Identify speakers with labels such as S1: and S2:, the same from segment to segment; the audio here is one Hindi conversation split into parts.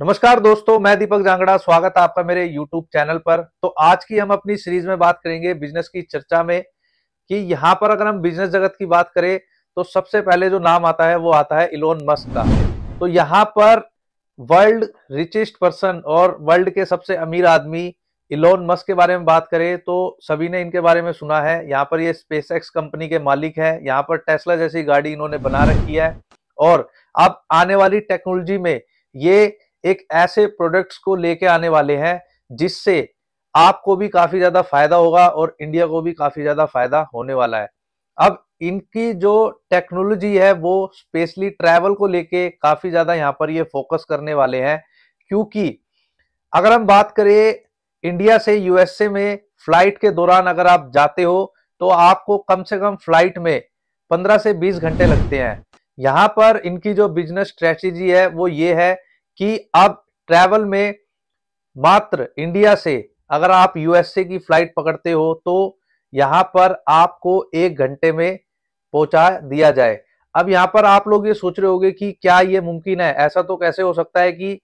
S1: नमस्कार दोस्तों, मैं दीपक जांगड़ा, स्वागत है आपका मेरे YouTube चैनल पर। तो आज की हम अपनी सीरीज़ में बात करेंगे बिज़नेस की चर्चा में कि यहाँ पर अगर हम बिज़नेस जगत की बात करें तो सबसे पहले जो नाम आता है, वो आता है इलोन मस्क का। तो यहाँ पर वर्ल्ड रिचेस्ट पर्सन और वर्ल्ड के सबसे अमीर आदमी इलोन मस्क के बारे में बात करें तो सभी ने इनके बारे में सुना है। यहाँ पर ये स्पेस कंपनी के मालिक है। यहाँ पर टेस्ला जैसी गाड़ी इन्होंने बना रखी है। और अब आने वाली टेक्नोलॉजी में ये एक ऐसे प्रोडक्ट्स को लेके आने वाले हैं जिससे आपको भी काफ़ी ज़्यादा फ़ायदा होगा और इंडिया को भी काफ़ी ज़्यादा फ़ायदा होने वाला है। अब इनकी जो टेक्नोलॉजी है वो स्पेशली ट्रैवल को लेके काफ़ी ज़्यादा यहाँ पर ये फोकस करने वाले हैं, क्योंकि अगर हम बात करें इंडिया से यूएसए में फ़्लाइट के दौरान अगर आप जाते हो तो आपको कम से कम फ़्लाइट में 15 से 20 घंटे लगते हैं। यहाँ पर इनकी जो बिज़नेस स्ट्रेटेजी है वो ये है कि अब ट्रैवल में मात्र इंडिया से अगर आप यूएसए की फ़्लाइट पकड़ते हो तो यहाँ पर आपको एक घंटे में पहुँचा दिया जाए। अब यहाँ पर आप लोग ये सोच रहे होंगे कि क्या ये मुमकिन है? ऐसा तो कैसे हो सकता है कि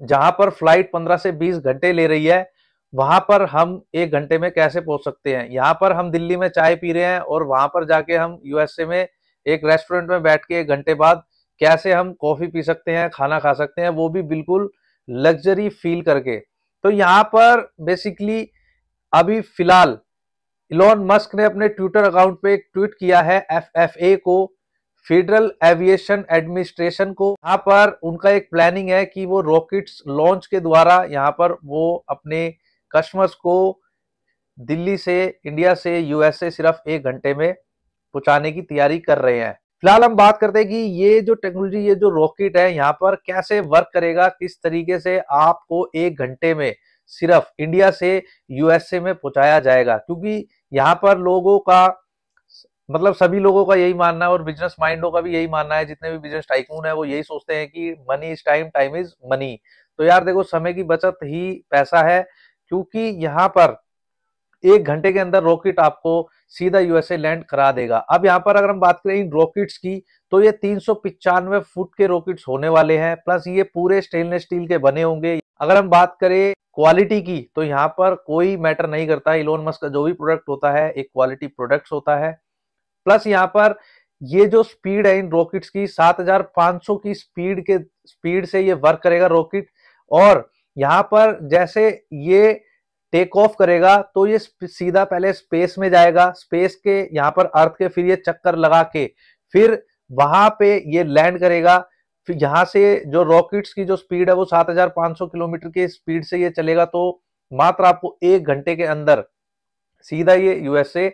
S1: जहाँ पर फ़्लाइट 15 से 20 घंटे ले रही है, वहाँ पर हम एक घंटे में कैसे पहुँच सकते हैं? यहाँ पर हम दिल्ली में चाय पी रहे हैं और वहाँ पर जाके हम यूएसए में एक रेस्टोरेंट में बैठ के एक घंटे बाद कैसे हम कॉफ़ी पी सकते हैं, खाना खा सकते हैं, वो भी बिल्कुल लग्जरी फील करके। तो यहाँ पर बेसिकली अभी फ़िलहाल इलॉन मस्क ने अपने ट्विटर अकाउंट पे एक ट्वीट किया है एफ़ एफ़ ए को फेडरल एविएशन एडमिनिस्ट्रेशन को। यहाँ पर उनका एक प्लानिंग है कि वो रॉकेट्स लॉन्च के द्वारा यहाँ पर वो अपने कस्टमर्स को दिल्ली से इंडिया से यूएसए सिर्फ़ एक घंटे में पहुँचाने की तैयारी कर रहे हैं। फ़िलहाल हम बात करते हैं कि ये जो टेक्नोलॉजी ये जो रॉकेट है, यहाँ पर कैसे वर्क करेगा, किस तरीके से आपको एक घंटे में सिर्फ़ इंडिया से यूएसए में पहुँचाया जाएगा? क्योंकि यहाँ पर लोगों का मतलब सभी लोगों का यही मानना है और बिज़नेस माइंडों का भी यही मानना है। जितने भी बिज़नेस टाइकून है, वो यही सोचते हैं कि money is time time is money तो यार देखो, समय की बचत ही पैसा है, क्योंकि यहाँ पर एक घंटे के अंदर रॉकेट आपको सीधा यूएसए लैंड करा देगा। अब यहाँ पर अगर हम बात करें इन रॉकेट्स की तो ये तीन फुट के रॉकेट्स होने वाले हैं प्लस ये पूरे स्टेनलेस स्टील के बने होंगे। अगर हम बात करें क्वालिटी की तो यहाँ पर कोई मैटर नहीं करता। इलोन मस्क का जो भी प्रोडक्ट होता है, एक क्वालिटी प्रोडक्ट होता है। प्लस यहाँ पर ये जो स्पीड है इन रॉकेट्स की 7500 की स्पीड के स्पीड से ये वर्क करेगा रॉकेट और यहाँ पर जैसे ये टेक ऑफ़ करेगा तो ये सीधा पहले स्पेस में जाएगा स्पेस के यहाँ पर अर्थ के फिर ये चक्कर लगा के, फिर वहाँ पे ये लैंड करेगा, फिर यहाँ से जो रॉकेट्स की जो स्पीड है वो 7500 किलोमीटर की स्पीड से ये चलेगा तो मात्र आपको एक घंटे के अंदर सीधा ये यूएसए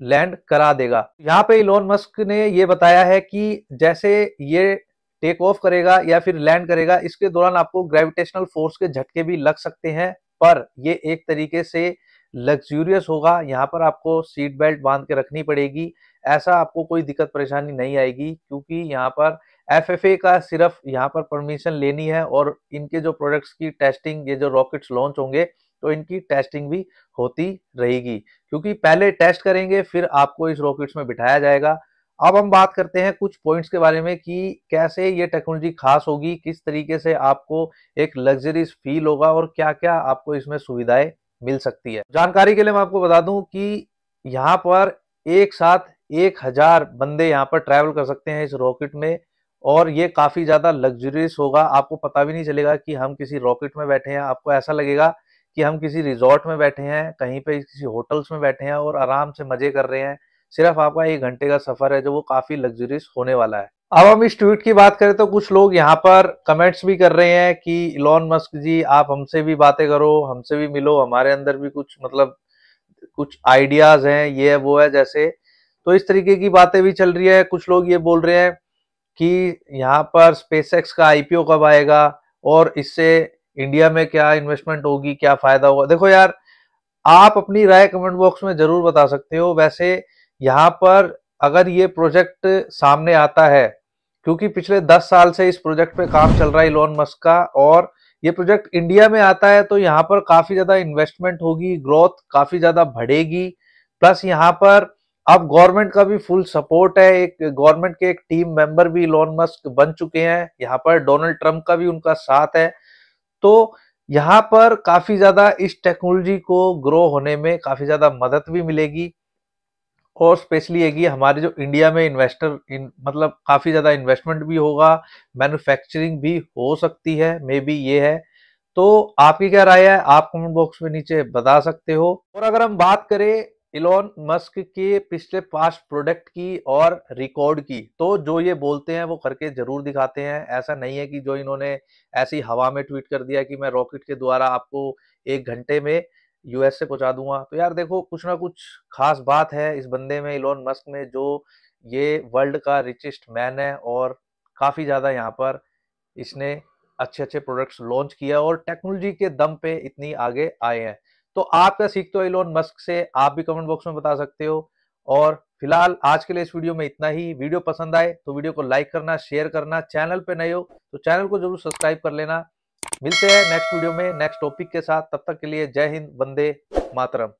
S1: लैंड करा देगा। यहाँ पे इलोन मस्क ने ये बताया है कि जैसे ये टेक ऑफ़ करेगा या फिर लैंड करेगा, इसके दौरान आपको ग्रेविटेशनल फोर्स के झटके भी लग सकते हैं। पर ये एक तरीके से लग्जूरियस होगा। यहाँ पर आपको सीट बेल्ट बाँध के रखनी पड़ेगी। ऐसा आपको कोई दिक्कत परेशानी नहीं आएगी, क्योंकि यहाँ पर एफएफए का सिर्फ़ यहाँ पर परमिशन लेनी है और इनके जो प्रोडक्ट्स की टेस्टिंग ये जो रॉकेट्स लॉन्च होंगे तो इनकी टेस्टिंग भी होती रहेगी। क्योंकि पहले टेस्ट करेंगे, फिर आपको इस रॉकेट्स में बिठाया जाएगा। अब हम बात करते हैं कुछ पॉइंट्स के बारे में कि कैसे ये टेक्नोलॉजी खास होगी, किस तरीके से आपको एक लग्जरीज फील होगा और क्या क्या आपको इसमें सुविधाएँ मिल सकती है। जानकारी के लिए मैं आपको बता दूँ कि यहाँ पर एक साथ एक हज़ार बंदे यहाँ पर ट्रैवल कर सकते हैं इस रॉकेट में और ये काफ़ी ज़्यादा लग्जरियस होगा। आपको पता भी नहीं चलेगा कि हम किसी रॉकेट में बैठे हैं। आपको ऐसा लगेगा कि हम किसी रिजॉर्ट में बैठे हैं, कहीं पे किसी होटल्स में बैठे हैं और आराम से मज़े कर रहे हैं। सिर्फ़ आपका एक घंटे का सफ़र है जो वो काफ़ी लग्जरियस होने वाला है। अब हम इस ट्वीट की बात करें तो कुछ लोग यहाँ पर कमेंट्स भी कर रहे हैं कि इलॉन मस्क जी, आप हमसे भी बातें करो, हमसे भी मिलो, हमारे अंदर भी कुछ मतलब कुछ आइडियाज़ हैं, ये है, वो है, जैसे। तो इस तरीके की बातें भी चल रही है। कुछ लोग ये बोल रहे हैं कि यहाँ पर स्पेस का आईपीओ कब आएगा और इससे इंडिया में क्या इन्वेस्टमेंट होगी, क्या फ़ायदा होगा? देखो यार, आप अपनी राय कमेंट बॉक्स में ज़रूर बता सकते हो। वैसे यहाँ पर अगर ये प्रोजेक्ट सामने आता है, क्योंकि पिछले दस साल से इस प्रोजेक्ट पे काम चल रहा है इलोन मस्क का, और ये प्रोजेक्ट इंडिया में आता है तो यहाँ पर काफ़ी ज़्यादा इन्वेस्टमेंट होगी ग्रोथ काफ़ी ज़्यादा बढ़ेगी। प्लस यहाँ पर अब गवर्नमेंट का भी फुल सपोर्ट है, एक गवर्नमेंट के एक टीम मेंबर भी इलोन मस्क बन चुके हैं, यहाँ पर डोनाल्ड ट्रंप का भी उनका साथ है। तो यहाँ पर काफ़ी ज़्यादा इस टेक्नोलॉजी को ग्रो होने में काफ़ी ज़्यादा मदद भी मिलेगी। और स्पेशली ये हमारे जो इंडिया में इन्वेस्टर इन मतलब काफ़ी ज़्यादा इन्वेस्टमेंट भी होगा, मैन्युफैक्चरिंग भी हो सकती है, मे बी ये है। तो आपकी क्या राय है? आप कमेंट बॉक्स में नीचे बता सकते हो। और अगर हम बात करें इलॉन मस्क के पिछले पास्ट प्रोडक्ट की और रिकॉर्ड की तो जो ये बोलते हैं वो करके ज़रूर दिखाते हैं। ऐसा नहीं है कि जो इन्होंने ऐसी हवा में ट्वीट कर दिया कि मैं रॉकेट के द्वारा आपको एक घंटे में यूएस से पहुँचा दूँगा। तो यार देखो, कुछ ना कुछ खास बात है इस बंदे में इलोन मस्क में, जो ये वर्ल्ड का रिचेस्ट मैन है और काफ़ी ज़्यादा यहाँ पर इसने अच्छे अच्छे प्रोडक्ट्स लॉन्च किया और टेक्नोलॉजी के दम पे इतनी आगे आए हैं। तो आप क्या सीखते हो इलोन मस्क से, आप भी कमेंट बॉक्स में बता सकते हो। और फ़िलहाल आज के लिए इस वीडियो में इतना ही। वीडियो पसंद आए तो वीडियो को लाइक करना शेयर करना चैनल पे नए हो तो चैनल को ज़रूर सब्सक्राइब कर लेना। मिलते हैं नेक्स्ट वीडियो में नेक्स्ट टॉपिक के साथ। तब तक के लिए जय हिंद, वंदे मातरम।